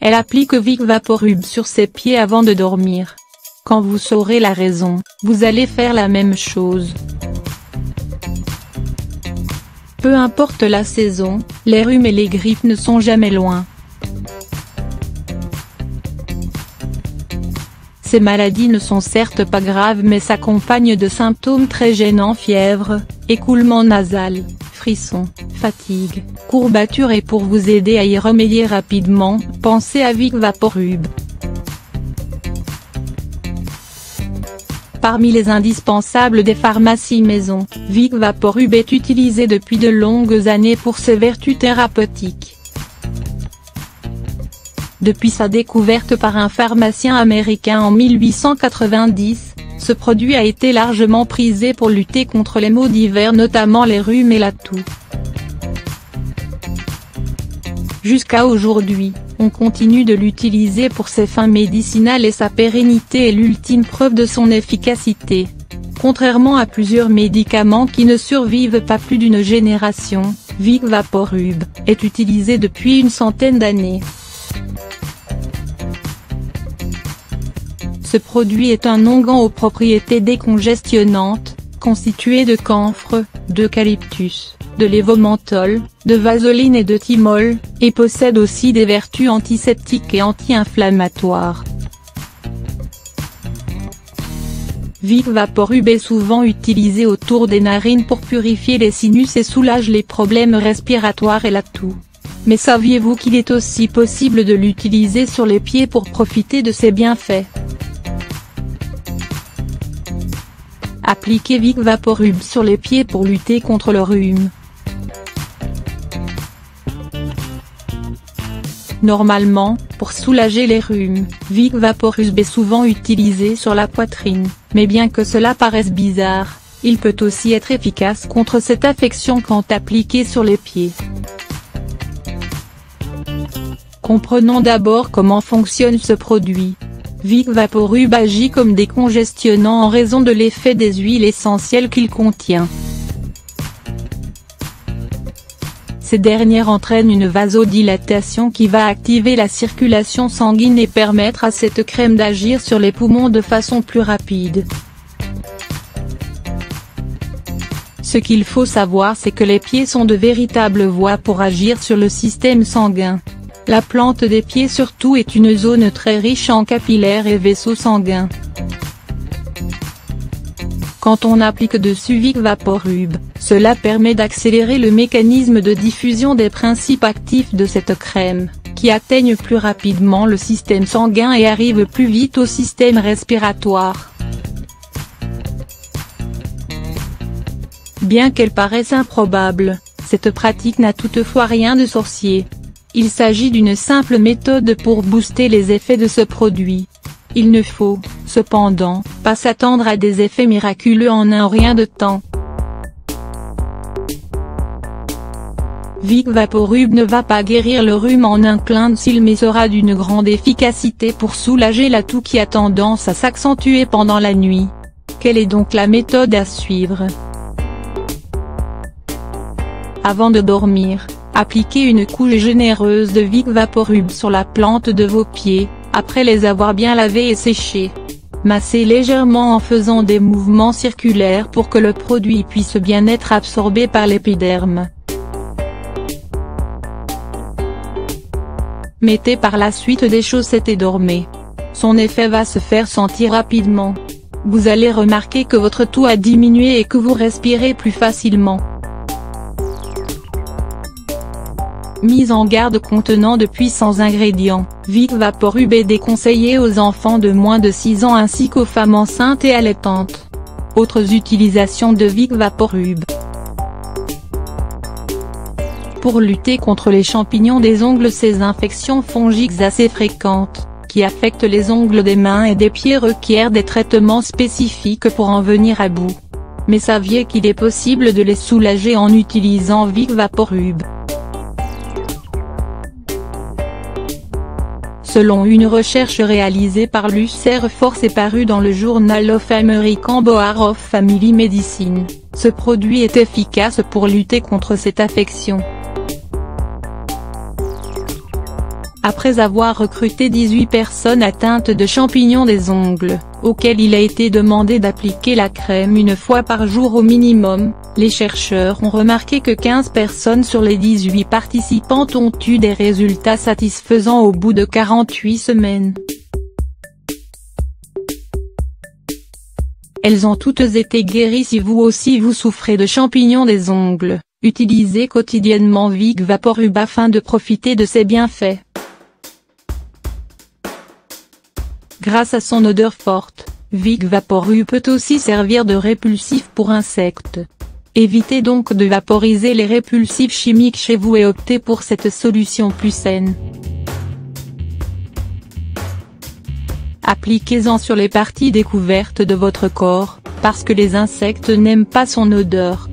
Elle applique Vic Vaporub sur ses pieds avant de dormir. Quand vous saurez la raison, vous allez faire la même chose. Peu importe la saison, les rhumes et les grippes ne sont jamais loin. Ces maladies ne sont certes pas graves mais s'accompagnent de symptômes très gênants fièvre, écoulement nasal, frissons, fatigue, courbatures et pour vous aider à y remédier rapidement, pensez à Vic Vaporub. Parmi les indispensables des pharmacies maison, Vic Vaporub est utilisé depuis de longues années pour ses vertus thérapeutiques. Depuis sa découverte par un pharmacien américain en 1890, ce produit a été largement prisé pour lutter contre les maux d'hiver notamment les rhumes et la toux. Jusqu'à aujourd'hui, on continue de l'utiliser pour ses fins médicinales et sa pérennité est l'ultime preuve de son efficacité. Contrairement à plusieurs médicaments qui ne survivent pas plus d'une génération, Vic Vaporub est utilisé depuis une centaine d'années. Ce produit est un onguent aux propriétés décongestionnantes, constitué de camphre, d'eucalyptus, de lévomenthol, de vaseline et de thymol, et possède aussi des vertus antiseptiques et anti-inflammatoires. Vic Vaporub est souvent utilisé autour des narines pour purifier les sinus et soulage les problèmes respiratoires et la toux. Mais saviez-vous qu'il est aussi possible de l'utiliser sur les pieds pour profiter de ses bienfaits? Appliquez Vic Vaporub sur les pieds pour lutter contre le rhume. Normalement, pour soulager les rhumes, Vic Vaporub est souvent utilisé sur la poitrine, mais bien que cela paraisse bizarre, il peut aussi être efficace contre cette affection quand appliqué sur les pieds. Comprenons d'abord comment fonctionne ce produit. Vic Vaporub agit comme décongestionnant en raison de l'effet des huiles essentielles qu'il contient. Ces dernières entraînent une vasodilatation qui va activer la circulation sanguine et permettre à cette crème d'agir sur les poumons de façon plus rapide. Ce qu'il faut savoir c'est que les pieds sont de véritables voies pour agir sur le système sanguin. La plante des pieds surtout est une zone très riche en capillaires et vaisseaux sanguins. Quand on applique dessus Vic Vaporub, cela permet d'accélérer le mécanisme de diffusion des principes actifs de cette crème, qui atteignent plus rapidement le système sanguin et arrivent plus vite au système respiratoire. Bien qu'elle paraisse improbable, cette pratique n'a toutefois rien de sorcier. Il s'agit d'une simple méthode pour booster les effets de ce produit. Il ne faut, cependant, pas s'attendre à des effets miraculeux en un rien de temps. Vic Vaporub ne va pas guérir le rhume en un clin d'œil mais sera d'une grande efficacité pour soulager la toux qui a tendance à s'accentuer pendant la nuit. Quelle est donc la méthode à suivre? Avant de dormir, Appliquez une couche généreuse de Vic Vaporub sur la plante de vos pieds, après les avoir bien lavés et séchés. Massez légèrement en faisant des mouvements circulaires pour que le produit puisse bien être absorbé par l'épiderme. Mettez par la suite des chaussettes et dormez. Son effet va se faire sentir rapidement. Vous allez remarquer que votre toux a diminué et que vous respirez plus facilement. Mise en garde contenant de puissants ingrédients, Vic Vaporub est déconseillé aux enfants de moins de 6 ans ainsi qu'aux femmes enceintes et allaitantes. Autres utilisations de Vic Vaporub Pour lutter contre les champignons des ongles ces infections fongiques assez fréquentes, qui affectent les ongles des mains et des pieds requièrent des traitements spécifiques pour en venir à bout. Mais saviez qu'il est possible de les soulager en utilisant Vic Vaporub Selon une recherche réalisée par l'UCR Force et parue dans le Journal of American Board of Family Medicine, ce produit est efficace pour lutter contre cette affection. Après avoir recruté 18 personnes atteintes de champignons des ongles, auxquelles il a été demandé d'appliquer la crème une fois par jour au minimum, les chercheurs ont remarqué que 15 personnes sur les 18 participantes ont eu des résultats satisfaisants au bout de 48 semaines. Elles ont toutes été guéries si vous aussi vous souffrez de champignons des ongles, utilisez quotidiennement Vic Vaporub afin de profiter de ses bienfaits. Grâce à son odeur forte, Vic Vaporu peut aussi servir de répulsif pour insectes. Évitez donc de vaporiser les répulsifs chimiques chez vous et optez pour cette solution plus saine. Appliquez-en sur les parties découvertes de votre corps, parce que les insectes n'aiment pas son odeur.